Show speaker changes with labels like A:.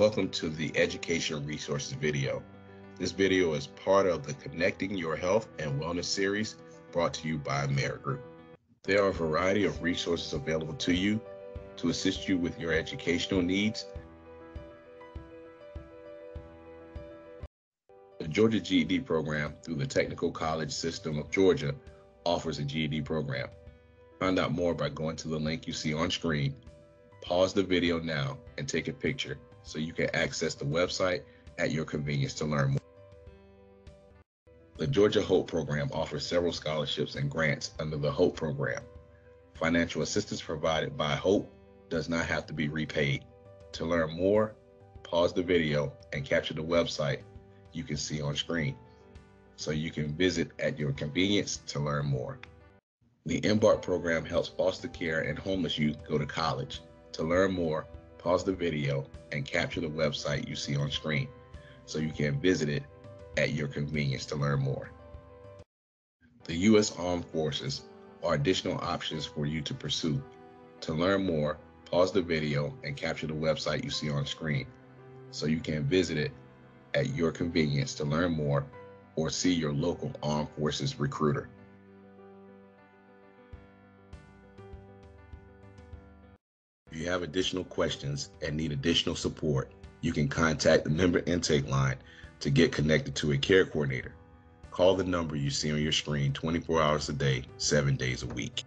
A: Welcome to the Education Resources video. This video is part of the Connecting Your Health and Wellness series brought to you by Amerigroup. There are a variety of resources available to you to assist you with your educational needs. The Georgia GED program through the Technical College System of Georgia offers a GED program. Find out more by going to the link you see on screen. Pause the video now and take a picture so you can access the website at your convenience to learn more. The Georgia Hope Program offers several scholarships and grants under the Hope Program. Financial assistance provided by Hope does not have to be repaid. To learn more, pause the video and capture the website you can see on screen so you can visit at your convenience to learn more. The Embark program helps foster care and homeless youth go to college. To learn more, pause the video and capture the website you see on screen so you can visit it at your convenience to learn more. The U.S. Armed Forces are additional options for you to pursue. To learn more, pause the video and capture the website you see on screen so you can visit it at your convenience to learn more or see your local armed forces recruiter. You have additional questions and need additional support, you can contact the member intake line to get connected to a care coordinator. Call the number you see on your screen 24 hours a day, seven days a week.